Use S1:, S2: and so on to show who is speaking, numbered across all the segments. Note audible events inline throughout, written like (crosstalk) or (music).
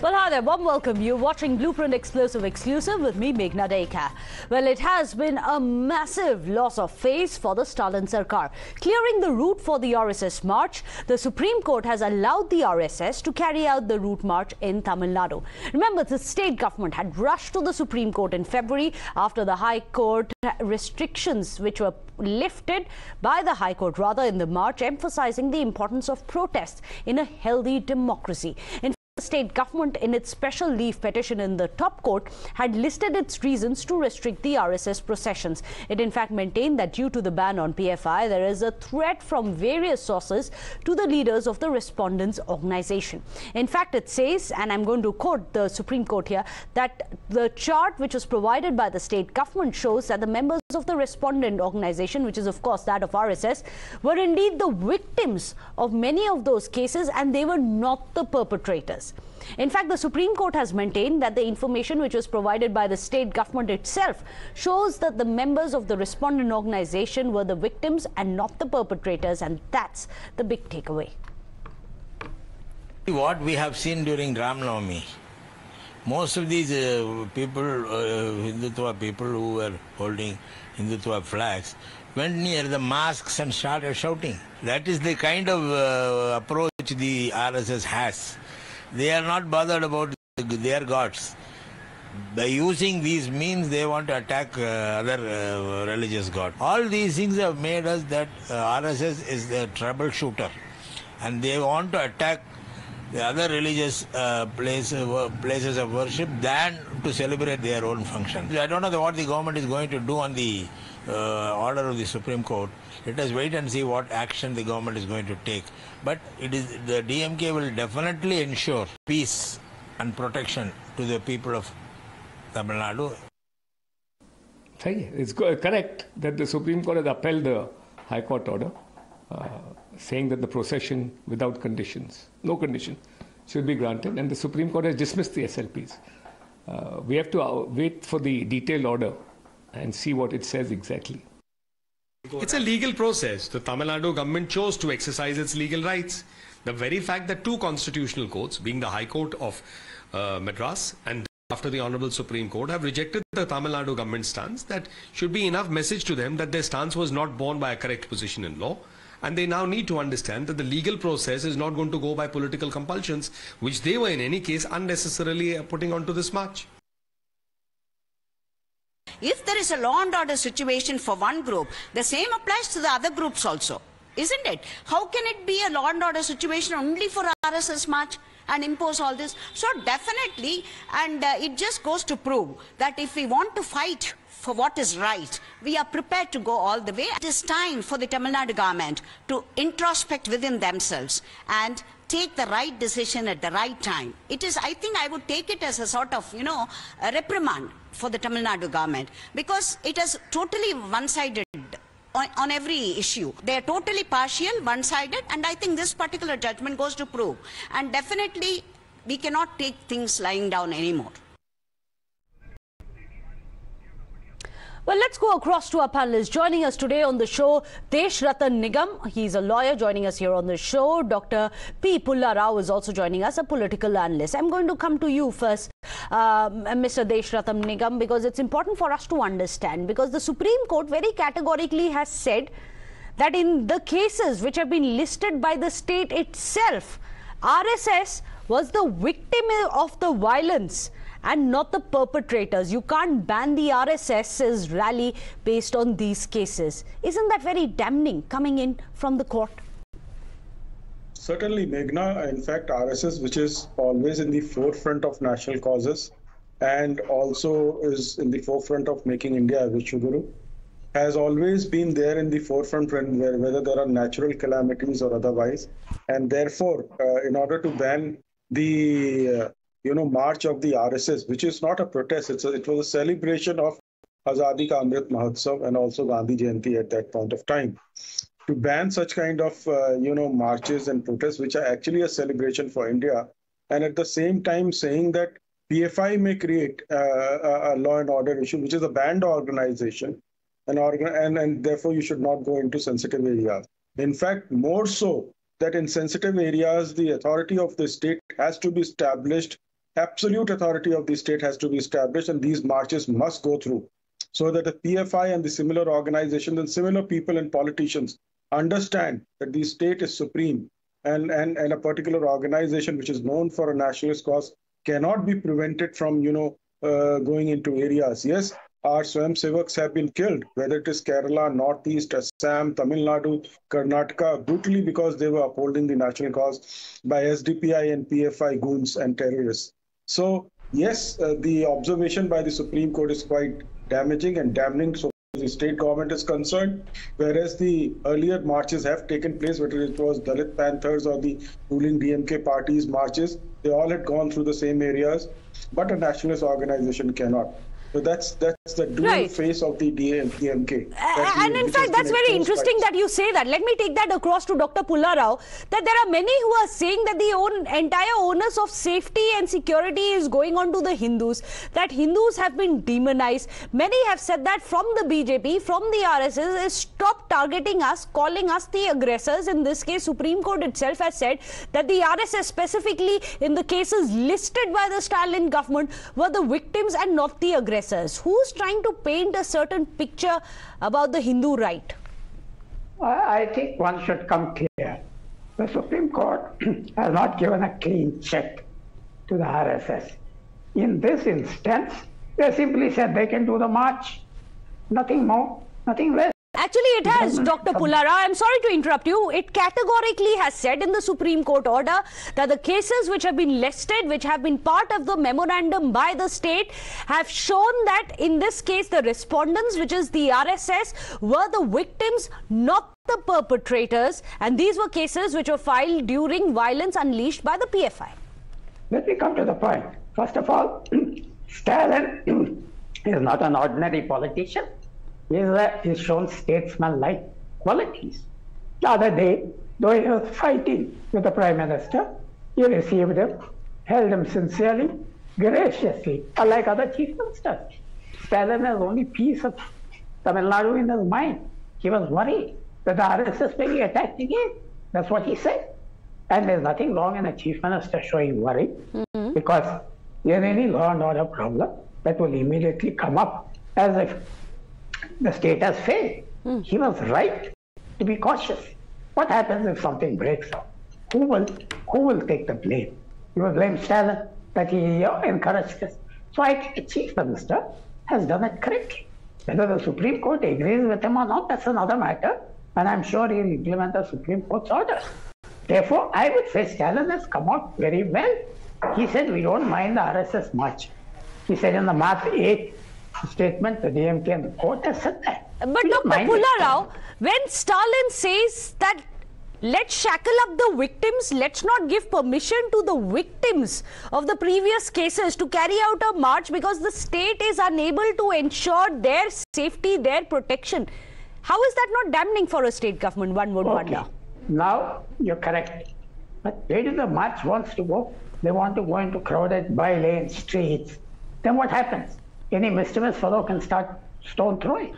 S1: Well, hi there, warm welcome. You're watching Blueprint Explosive Exclusive with me, Meghna Deka. Well, it has been a massive loss of face for the Stalin Sarkar. Clearing the route for the RSS march, the Supreme Court has allowed the RSS to carry out the route march in Tamil Nadu. Remember, the state government had rushed to the Supreme Court in February after the High Court restrictions which were lifted by the High Court rather in the march, emphasizing the importance of protests in a healthy democracy. In state government in its special leave petition in the top court had listed its reasons to restrict the RSS processions. It in fact maintained that due to the ban on PFI, there is a threat from various sources to the leaders of the respondents organization. In fact, it says, and I'm going to quote the Supreme Court here, that the chart which was provided by the state government shows that the members of the respondent organization, which is of course that of RSS, were indeed the victims of many of those cases and they were not the perpetrators. In fact, the Supreme Court has maintained that the information which was provided by the state government itself shows that the members of the respondent organization were the victims and not the perpetrators, and that's the big takeaway.
S2: What we have seen during Ram Navami, most of these uh, people, uh, Hindutva people who were holding Hindutva flags, went near the mosques and started shouting. That is the kind of uh, approach the RSS has. They are not bothered about their gods. By using these means, they want to attack uh, other uh, religious gods. All these things have made us that uh, RSS is the troubleshooter, and they want to attack the other religious uh, uh, places of worship than to celebrate their own function. I don't know what the government is going to do on the uh, order of the Supreme Court. Let us wait and see what action the government is going to take. But it is the DMK will definitely ensure peace and protection to the people of Tamil Nadu.
S3: It's correct that the Supreme Court has upheld the High Court order, saying that the procession without conditions, no condition, should be granted, and the Supreme Court has dismissed the SLPs. Uh, we have to uh, wait for the detailed order and see what it says exactly.
S4: It's a legal process. The Tamil Nadu government chose to exercise its legal rights. The very fact that two constitutional courts, being the High Court of uh, Madras and after the Honorable Supreme Court, have rejected the Tamil Nadu government stance, that should be enough message to them that their stance was not borne by a correct position in law. And they now need to understand that the legal process is not going to go by political compulsions, which they were in any case unnecessarily putting onto this march.
S5: If there is a law and order situation for one group, the same applies to the other groups also. Isn't it? How can it be a law and order situation only for RSS March? and impose all this. So definitely, and uh, it just goes to prove that if we want to fight for what is right, we are prepared to go all the way. It is time for the Tamil Nadu government to introspect within themselves and take the right decision at the right time. It is, I think I would take it as a sort of, you know, a reprimand for the Tamil Nadu government because it is totally one-sided on, on, every issue. They are totally partial, one-sided, and I think this particular judgment goes to prove. And definitely, we cannot take things lying down anymore.
S1: Well, let's go across to our panelists. Joining us today on the show, Desh Ratan Nigam. He's a lawyer joining us here on the show. Dr. P. Pulla Rao is also joining us, a political analyst. I'm going to come to you first, um, Mr. Desh Ratan Nigam, because it's important for us to understand. Because the Supreme Court very categorically has said that in the cases which have been listed by the state itself, RSS was the victim of the violence and not the perpetrators. You can't ban the RSS's rally based on these cases. Isn't that very damning coming in from the court?
S6: Certainly, Meghna. In fact, RSS, which is always in the forefront of national causes and also is in the forefront of making India a Vishwaguru, has always been there in the forefront when, whether there are natural calamities or otherwise. And therefore, uh, in order to ban the uh, you know, march of the RSS, which is not a protest. It's a, it was a celebration of Azadi Ka Amrit Mahotsav and also Gandhi Jayanti at that point of time. To ban such kind of, uh, you know, marches and protests, which are actually a celebration for India, and at the same time saying that PFI may create uh, a law and order issue, which is a banned organization, and, organ- and, and therefore you should not go into sensitive areas. In fact, more so that in sensitive areas, the authority of the state has to be established absolute authority of the state has to be established, and these marches must go through so that the PFI and the similar organizations and similar people and politicians understand that the state is supreme and, and, and a particular organization which is known for a nationalist cause cannot be prevented from, you know, uh, going into areas. Yes, our Swayamsevaks have been killed, whether it is Kerala, Northeast, Assam, Tamil Nadu, Karnataka, brutally because they were upholding the national cause by SDPI and PFI goons and terrorists. So, yes, uh, the observation by the Supreme Court is quite damaging and damning so the state government is concerned, whereas the earlier marches have taken place, whether it was Dalit Panthers or the ruling DMK party's marches, they all had gone through the same areas, but a nationalist organization cannot. So that's that's the dual
S1: Right.
S6: face of the DMK.
S1: And in fact, that's very interesting that you say that. Let me take that across to Dr. Pulla Rao, that there are many who are saying that the own, entire onus of safety and security is going on to the Hindus, that Hindus have been demonized. Many have said that from the BJP, from the RSS, is stop targeting us, calling us the aggressors. In this case, Supreme Court itself has said that the RSS specifically in the cases listed by the Stalin government were the victims and not the aggressors. Who's trying to paint a certain picture about the Hindu right?
S7: I I think one should come clear. The Supreme Court (clears throat) has not given a clean chit to the RSS. In this instance, they simply said they can do the march. Nothing more, nothing less.
S1: Actually, it has, Dr.
S7: Pulla
S1: Rao. I'm sorry to interrupt you. It categorically has said in the Supreme Court order that the cases which have been listed, which have been part of the memorandum by the state, have shown that in this case, the respondents, which is the RSS, were the victims, not the perpetrators. And these were cases which were filed during violence unleashed by the PFI.
S7: Let me come to the point. First of all, (clears throat) Stalin (clears throat) is not an ordinary politician. He is shown statesman-like qualities. The other day, though he was fighting with the Prime Minister, he received him, held him sincerely, graciously, unlike other chief ministers. Stalin has only peace of Tamil Nadu in his mind. He was worried that the RSS may be attacked again. That's what he said. And there's nothing wrong in a chief minister showing worry mm-hmm. because there's any law and order problem that will immediately come up as if the state has failed. He was right to be cautious. What happens if something breaks out? Who will who will take the blame? You will blame Stalin that he uh, encouraged this. So I think the chief minister has done it correctly. Whether the Supreme Court agrees with him or not, that's another matter. And I'm sure he'll implement the Supreme Court's orders. Therefore, I would say Stalin has come out very well. He said, we don't mind the RSS much. He said in the March 8th statement, the DMK and the court has said that.
S1: But
S7: We don't
S1: Dr.
S7: mind it.
S1: Pulla Rao, when Stalin says that let's shackle up the victims, let's not give permission to the victims of the previous cases to carry out a march because the state is unable to ensure their safety, their protection. How is that not damning for a state government, one would
S7: Okay.
S1: wonder?
S7: Now you're correct. But where do the march wants to go? They want to go into crowded by-lane streets. Then what happens? Any mischievous fellow can start stone throwing.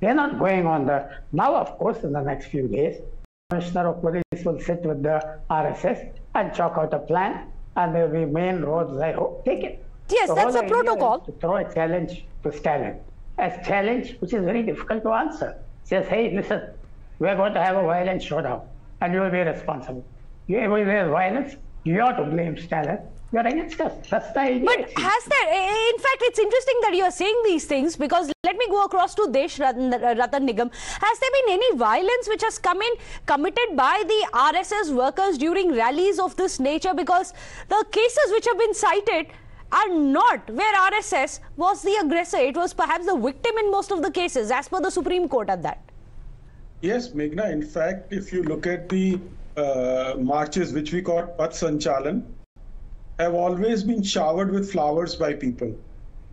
S7: They're not going on the. Now, of course, in the next few days, Commissioner of Police will sit with the RSS and chalk out a plan, and there will be main roads, I hope, taken.
S1: Yes,
S7: The
S1: that's a protocol.
S7: To throw a challenge to Stalin. A challenge which is very difficult to answer. Says, hey, listen, we're going to have a violent showdown, and you will be responsible. You, if there's violence, you ought to blame Stalin. You're against us. That's the idea.
S1: But has there, it's interesting that you are saying these things because let me go across to Desh Ratan, Ratan Nigam. Has there been any violence which has come in committed by the RSS workers during rallies of this nature? Because the cases which have been cited are not where RSS was the aggressor. It was perhaps the victim in most of the cases, as per the Supreme Court at that.
S6: Yes, Meghna. In fact, if you look at the uh, marches, which we call Path Sanchalan, have always been showered with flowers by people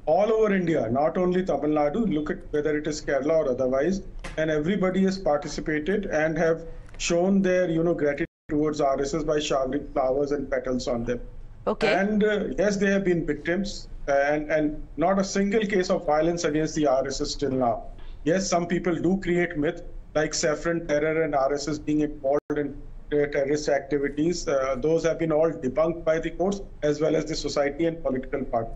S6: all over India, not only Tamil Nadu. Look at whether it is Kerala or otherwise, and everybody has participated and have shown their, you know, gratitude towards RSS by showering flowers and petals on them.
S1: Okay.
S6: And uh, yes, they have been victims, and and not a single case of violence against the RSS till now. Yes, some people do create myth like saffron terror and RSS being involved in uh, terrorist activities. Uh, those have been all debunked by the courts as well as the society and political party.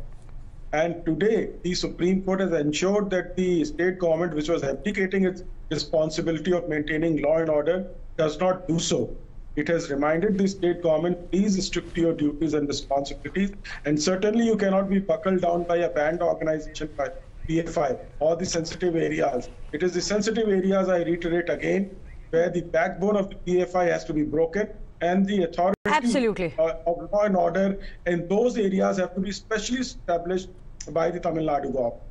S6: And today, the Supreme Court has ensured that the state government, which was abdicating its responsibility of maintaining law and order, does not do so. It has reminded the state government, please stick to your duties and responsibilities. And certainly, you cannot be buckled down by a banned organization by PFI or the sensitive areas. It is the sensitive areas, I reiterate again, where the backbone of the PFI has to be broken and the authority
S1: Absolutely.
S6: uh, of law and order in those areas have to be specially established by the Tamil Nadu government.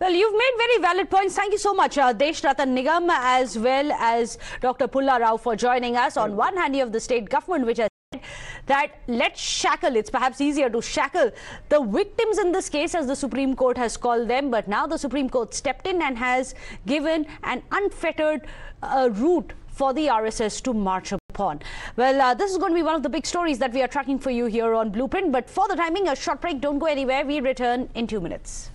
S1: Well, you've made very valid points. Thank you so much, uh, Desh Ratan Nigam, as well as Dr. Pulla Rao for joining us. On one hand, you have the state government, which has said that let's shackle, it's perhaps easier to shackle the victims in this case, as the Supreme Court has called them. But now the Supreme Court stepped in and has given an unfettered uh, route for the RSS to march upon. Well, uh, this is going to be one of the big stories that we are tracking for you here on Blueprint. But for the timing, a short break. Don't go anywhere. We return in two minutes.